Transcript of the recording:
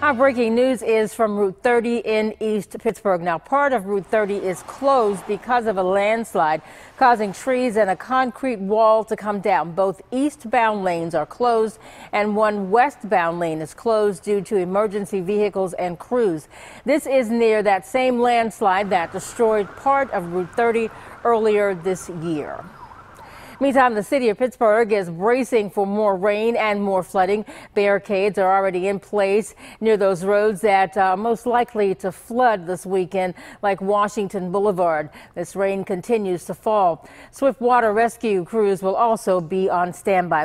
Our breaking news is from Route 30 in East Pittsburgh. Now, part of Route 30 is closed because of a landslide, causing trees and a concrete wall to come down. Both eastbound lanes are closed, and one westbound lane is closed due to emergency vehicles and crews. This is near that same landslide that destroyed part of Route 30 earlier this year. Meantime, the city of Pittsburgh is bracing for more rain and more flooding. Barricades are already in place near those roads that are most likely to flood this weekend, like Washington Boulevard. This rain continues to fall. Swift water rescue crews will also be on standby.